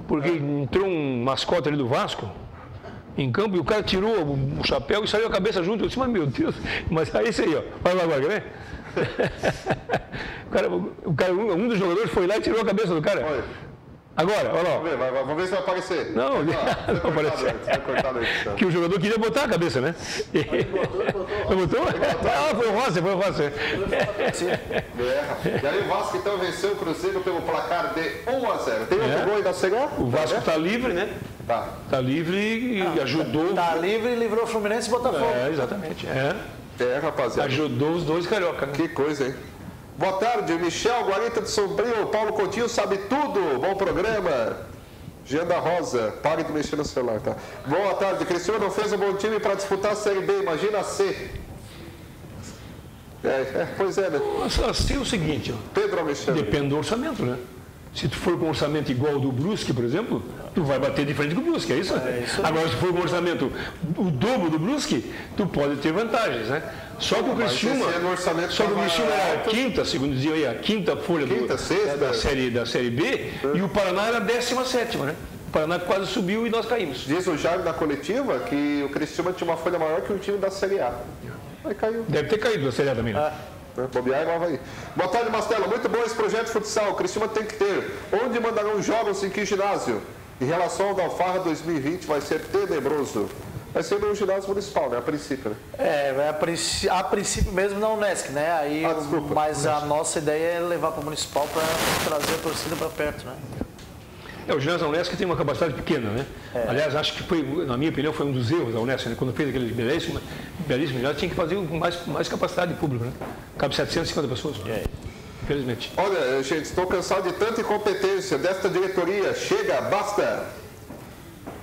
Porque é. entrou um mascote ali do Vasco em campo e o cara tirou o chapéu e saiu a cabeça junto. Eu disse, mas meu Deus, mas é isso aí, ó. Vai lá agora, quer ver? o cara, o cara, um dos jogadores foi lá e tirou a cabeça do cara. Olha. Agora, olha lá. Vamos ver, vamos ver se vai aparecer. Não, *laughs* não, não apareceu. Então. Que o jogador queria botar a cabeça, né? Ele botou, ele botou. botou? Ah, foi o Rossi, foi o Rossi. É. E aí o Vasco então venceu o Cruzeiro pelo placar de 1 a 0. Tem outro é. gol aí da CG? O Vasco está livre, né? Tá. Está livre e ah, ajudou. Está livre e livrou o Fluminense e Botafogo. É, exatamente. É. É, rapaziada. Ajudou os dois carioca, né? Que coisa, hein? Boa tarde, Michel Guarita de Sombrio, Paulo Coutinho sabe tudo, bom programa. Jean da Rosa, pare de mexer no celular, tá? Boa tarde, Cristiano não fez um bom time para disputar a Série B, imagina a C. É, é, pois é, né? Assim é o seguinte, ó. Pedro Alexandre. Depende do orçamento, né? Se tu for com um orçamento igual ao do Brusque, por exemplo, tu vai bater de frente com o Brusque, é isso? É isso Agora, se for com um orçamento o dobro do Brusque, tu pode ter vantagens, né? Só que o Criciúma, só que o Criciúma era a quinta, segundo dizia aí, a quinta folha quinta, do, sexta, da, série, da Série B, é. e o Paraná era a décima sétima, né? O Paraná quase subiu e nós caímos. Diz o Jair na coletiva que o Criciúma tinha uma folha maior que o time da Série A. Aí caiu. Deve ter caído da Série A também, né? Ah. Bobear e vai. Boa tarde, Mastela. Muito bom esse projeto futsal. O Criciúma tem que ter. Onde mandarão jogos em que ginásio? Em relação ao Galfarra 2020, vai ser tenebroso. Vai ser no ginásio municipal, né? A princípio, né? É, a, princípio, a princípio mesmo na Unesc, né? Aí, ah, desculpa. Mas a nossa ideia é levar para o municipal para trazer a torcida para perto, né? É, o ginásio da Unesco tem uma capacidade pequena, né? É. Aliás, acho que foi, na minha opinião, foi um dos erros da Unesco, né? Quando fez aquele belíssimo, belíssimo ginásio, tinha que fazer com mais, mais capacidade de público, né? Cabe 750 pessoas. Né? É. Infelizmente. Olha, gente, estou cansado de tanta incompetência desta diretoria. Chega, basta!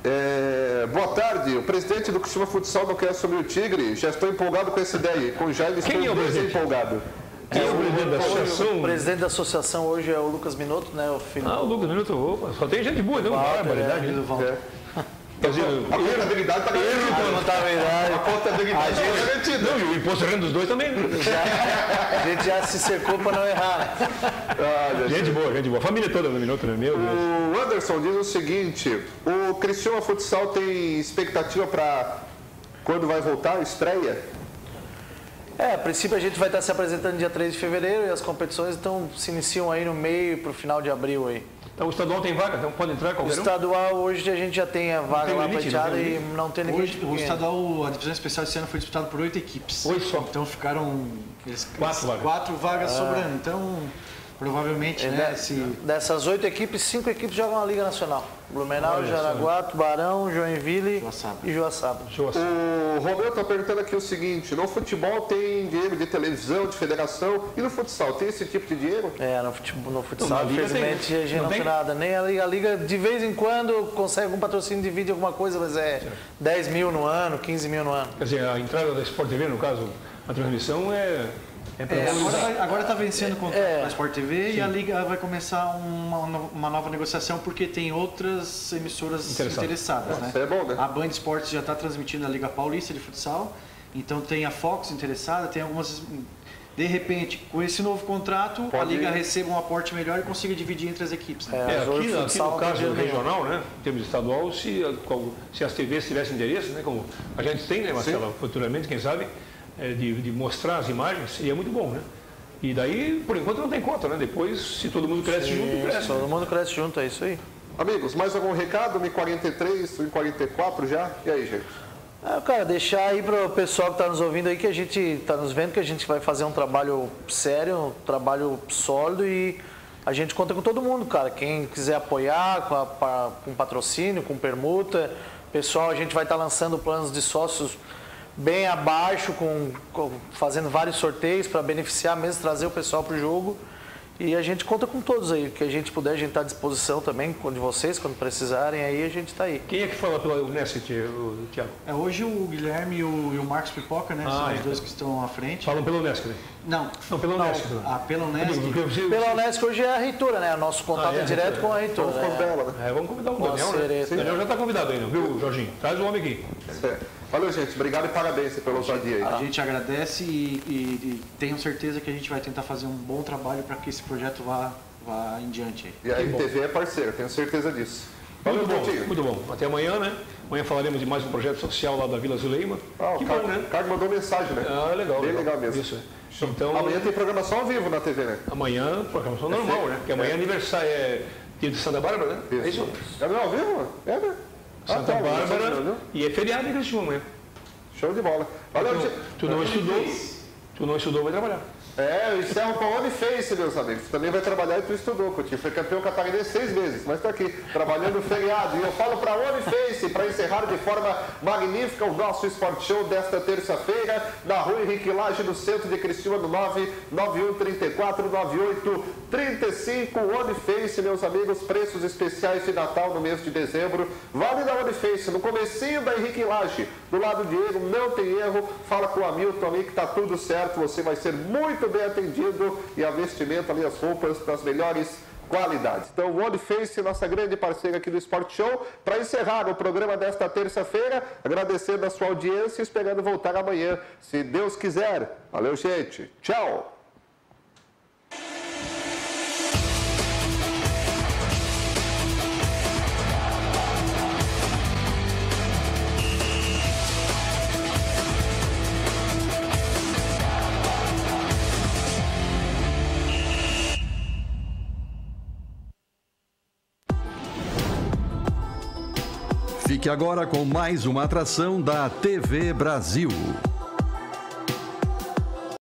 É, boa tarde. O presidente do Cristina Futsal não quer assumir o Tigre. Já estou empolgado com essa ideia. Com o Jair Quem é o presidente? empolgado. Quem é o presidente da associação? O presidente da associação hoje é o Lucas Minuto, né? O filho ah, o Lucas Minuto, opa, só tem gente boa, não? É, né? é. A contabilidade está garantida. A contabilidade. A contabilidade está garantida. Não, e o imposto de renda dos dois também. Já, a gente já se secou para não errar. Ah, gente boa, gente boa. A família toda no Minuto, né? Meu Deus. O Anderson diz o seguinte: o Cristiano Futsal tem expectativa para quando vai voltar, estreia? É, a princípio a gente vai estar se apresentando dia 3 de fevereiro e as competições então se iniciam aí no meio para o final de abril aí. Então o estadual tem vaga, então pode entrar qualquer O estadual um? hoje a gente já tem a vaga lá pleiteada e não tem limite. Hoje, o estadual, a divisão especial esse ano foi disputado por oito equipes. Oito só. Então ficaram eles, quatro vagas, quatro vagas ah. sobrando. Então provavelmente, é, né? Se... Dessas oito equipes, cinco equipes jogam na Liga Nacional. Blumenau, Olha Jaraguá, Tubarão, Joinville Joaçaba. e Joaçaba. O Romeu está perguntando aqui o seguinte, no futebol tem dinheiro de televisão, de federação, e no futsal tem esse tipo de dinheiro? É, no, futebol, no futsal, infelizmente, tem, a gente não, não tem nada. Nem a Liga, a Liga, de vez em quando, consegue algum patrocínio, divide alguma coisa, mas é 10 mil no ano, 15 mil no ano. Quer dizer, a entrada da Sport TV, no caso, a transmissão é é, é agora está vencendo o contrato é, Sport TV sim. e a Liga vai começar uma, uma, nova negociação porque tem outras emissoras interessadas. Né? É bom, né? A Band Esportes já está transmitindo a Liga Paulista de Futsal, então tem a Fox interessada, tem algumas. De repente, com esse novo contrato, Pode a Liga ir. receba um aporte melhor e consiga dividir entre as equipes. Né? É, aqui, aqui no caso regional, né, em termos estadual, se, se as TVs tivessem interesse, né, como a gente tem, né, Marcelo, futuramente, quem sabe, é, de, de, mostrar as imagens, seria muito bom, né? E daí, por enquanto, não tem conta, né? Depois, se todo mundo cresce Sim, junto, cresce. Todo mundo cresce junto, é isso aí. Amigos, mais algum recado? 1,43, 1,44 já? E aí, gente? É, cara, deixar aí para o pessoal que está nos ouvindo aí que a gente está nos vendo que a gente vai fazer um trabalho sério, um trabalho sólido e a gente conta com todo mundo, cara. Quem quiser apoiar com, a, com patrocínio, com permuta, pessoal, a gente vai estar tá lançando planos de sócios bem abaixo, com, com fazendo vários sorteios para beneficiar mesmo, trazer o pessoal para o jogo. E a gente conta com todos aí, que a gente puder, a gente está à disposição também, de vocês, quando precisarem, aí a gente está aí. Quem é que fala pela Unesco, Tiago? É, hoje o Guilherme e o, e o Marcos Pipoca, né? Ah, são é. os dois que estão à frente. Falam pela Unesco, né? Não. Não, pela Unesco. Ah, pela Unesco. Pela Unesco hoje é a reitora, né? O nosso contato ah, é, é direto é, com a reitora. Vamos, né? dela, né? É, vamos convidar o Daniel, né? O Daniel já está convidado ainda, viu, Jorginho? Traz o homem aqui. Certo. Valeu, gente. Obrigado e parabéns pelo ousadia aí. A gente agradece e, e, e, tenho certeza que a gente vai tentar fazer um bom trabalho para que esse projeto vá, vá em diante. E a RTV é parceira, tenho certeza disso. Valeu, muito bom, muito bom. Até amanhã, né? Amanhã falaremos de mais um projeto social lá da Vila Zuleima. Ah, que o Carlos, bom, né? Carlos mandou mensagem, né? Ah, legal. Bem legal, legal mesmo. Isso. Então, amanhã tem programação ao vivo na TV, né? Amanhã, programação normal, né? *laughs* Porque amanhã é, é aniversário, é dia de Santa Bárbara, né? Isso. É isso? É ao vivo? É, né? Santa ah, tá, Bárbara. E é feriado em Criciúma amanhã. Show de bola. Valeu, tu, tu não estudou, tu não estudou, vai trabalhar. É, o encerro com a Uniface, meus amigos. Também vai trabalhar e tu estudou, Coutinho. Foi campeão catarinense seis vezes, mas estou aqui, trabalhando feriado. E eu falo para a Uniface, para encerrar de forma magnífica o nosso Sport Show desta terça-feira, na rua Henrique Lage, no centro de Cristina, no 991349835. Uniface, meus amigos, preços especiais de Natal no mês de dezembro. Vale da Uniface, no comecinho da Henrique Lage, do lado de erro, não tem erro. Fala com o Hamilton ali que está tudo certo, você vai ser muito bem atendido e a vestimenta ali, as roupas das melhores qualidades. Então, o Face, nossa grande parceira aqui do Sport Show, para encerrar o programa desta terça-feira, agradecendo a sua audiência e esperando voltar amanhã, se Deus quiser. Valeu, gente. Tchau. Fique agora com mais uma atração da TV Brasil.